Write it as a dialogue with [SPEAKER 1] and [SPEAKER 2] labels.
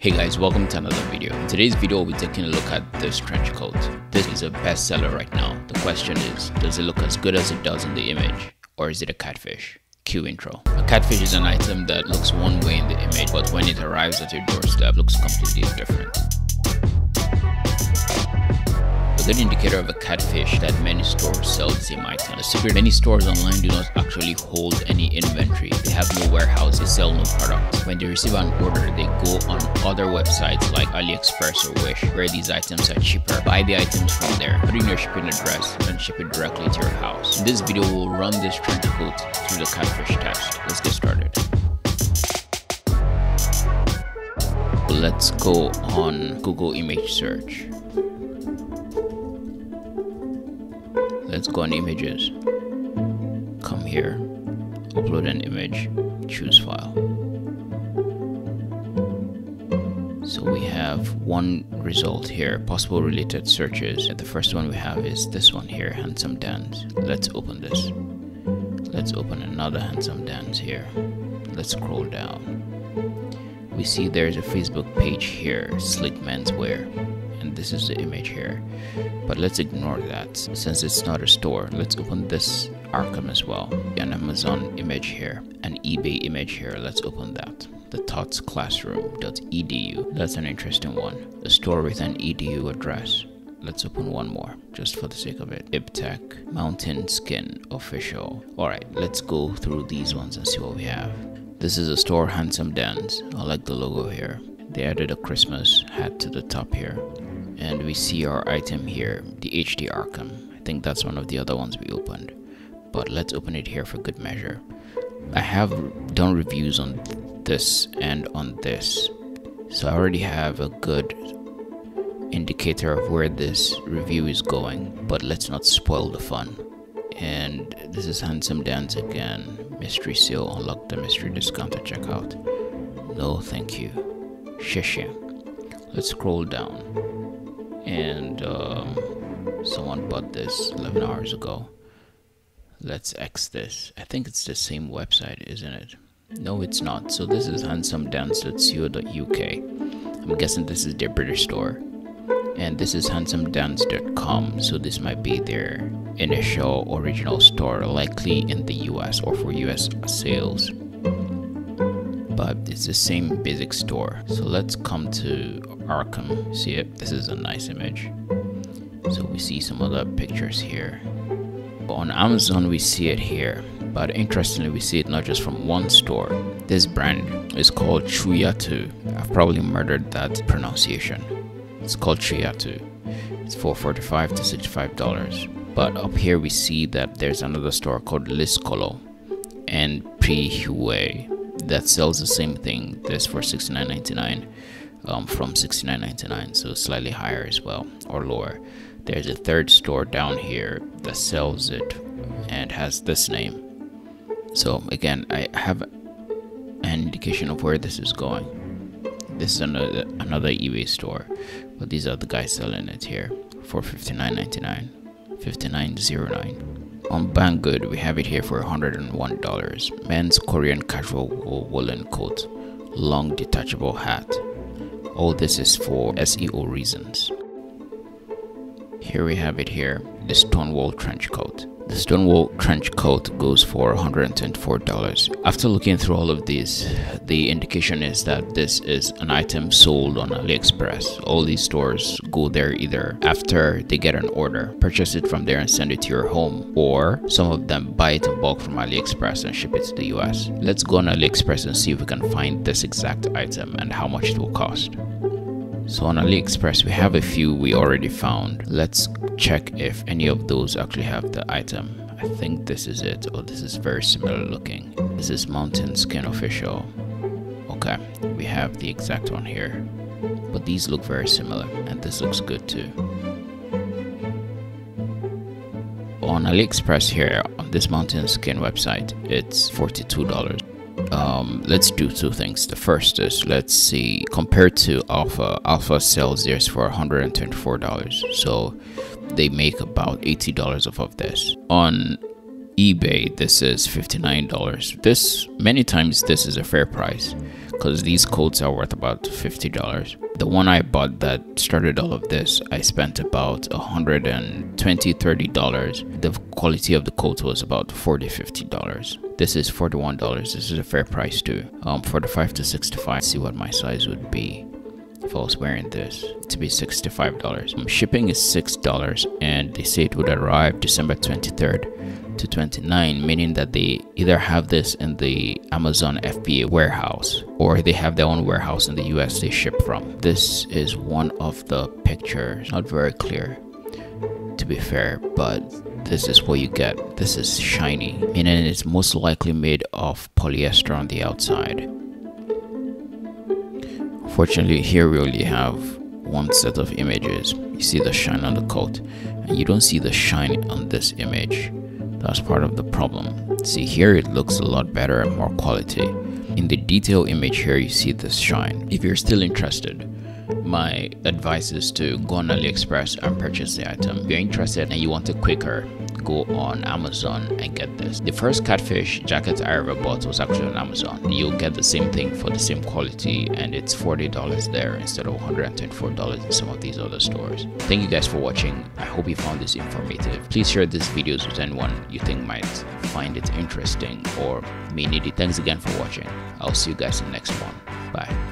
[SPEAKER 1] Hey guys, welcome to another video. In today's video, we'll be taking a look at this trench coat. This is a bestseller right now. The question is, does it look as good as it does in the image? Or is it a catfish? Cue intro. A catfish is an item that looks one way in the image, but when it arrives at your doorstep, looks completely different A good indicator of a catfish that many stores sell the same item. The secret many stores online do not actually hold any inventory. Have no warehouses, sell no products. When they receive an order, they go on other websites like AliExpress or Wish where these items are cheaper. Buy the items from there, put in your shipping address, and ship it directly to your house. In this video, we'll run this trench coat through the catfish test. Let's get started. Let's go on Google image search. let's go on images come here upload an image choose file. So we have one result here possible related searches. The first one we have is this one here Handsome Dan's. Let's open this. Let's open another Handsome Dan's here. Let's scroll down. We see there's a facebook page here slick menswear this is the image here. But let's ignore that since it's not a store. Let's open this arkham as well an amazon image here an ebay image here. Let's open that. The tots classroom.edu that's an interesting one. A store with an edu address. Let's open one more just for the sake of it. Ibtech mountain skin official. All right let's go through these ones and see what we have. This is a store Handsome Dan's i like the logo here. They added a christmas hat to the top here and we see our item here the HD Arkham. I think that's one of the other ones we opened. But let's open it here for good measure. I have done reviews on this and on this. So I already have a good indicator of where this review is going but let's not spoil the fun. And this is Handsome Dan's again. Mystery seal unlock the mystery discount at checkout no thank you. Shisha. let's scroll down and um, someone bought this 11 hours ago. Let's x this. I think it's the same website isn't it? No it's not. So this is handsomedance.co.uk i'm guessing this is their british store. And this is handsomedance.com so this might be their initial original store likely in the us or for us sales but it's the same basic store so let's come to Arkham. See it? This is a nice image. So we see some other pictures here. On Amazon, we see it here. But interestingly, we see it not just from one store. This brand is called Chuyatu. I've probably murdered that pronunciation. It's called Chuyatu. It's for 45 to 65 dollars. But up here we see that there's another store called Liscolo and Prihue that sells the same thing. This for 69.99 um, from 69.99 so slightly higher as well or lower. There's a third store down here that sells it and has this name. So again i have an indication of where this is going. This is another another ebay store but these are the guys selling it here for 59.99 59.09 on banggood we have it here for $101 men's korean casual woolen coat long detachable hat all this is for SEO reasons. Here we have it here, the Stone Wool trench coat. The Stone Wool trench coat goes for $124. After looking through all of these, the indication is that this is an item sold on AliExpress. All these stores go there either after they get an order, purchase it from there and send it to your home, or some of them buy it in bulk from AliExpress and ship it to the US. Let's go on AliExpress and see if we can find this exact item and how much it will cost. So on AliExpress, we have a few we already found. Let's check if any of those actually have the item. I think this is it. Oh, this is very similar looking. This is Mountain Skin Official. Okay, we have the exact one here. But these look very similar and this looks good too. On AliExpress here, on this Mountain Skin website, it's $42 um, let's do two things. The first is let's see compared to Alpha. Alpha sells theirs for $124, so they make about $80 off of this. On eBay, this is $59. This many times this is a fair price because these coats are worth about $50. The one I bought that started all of this, I spent about $120, $30. The quality of the coat was about $40, $50. This is $41. This is a fair price too. Um, 45 to 65. See what my size would be if I was wearing this to be $65. Um, shipping is $6 and they say it would arrive December 23rd to 29 meaning that they either have this in the Amazon FBA warehouse or they have their own warehouse in the US they ship from. This is one of the pictures, not very clear to be fair, but this is what you get. This is shiny, meaning it's most likely made of polyester on the outside. Fortunately, here we only have one set of images. You see the shine on the coat, and you don't see the shine on this image. That's part of the problem. See here it looks a lot better and more quality. In the detail image here you see this shine. If you're still interested, my advice is to go on AliExpress and purchase the item. If you're interested and you want it quicker, go on Amazon and get this. The first catfish jacket I ever bought was actually on Amazon. You'll get the same thing for the same quality and it's $40 there instead of $124 in some of these other stores. Thank you guys for watching. I hope you found this informative. Please share these videos with anyone you think might find it interesting or may need it. Thanks again for watching. I'll see you guys in the next one. Bye.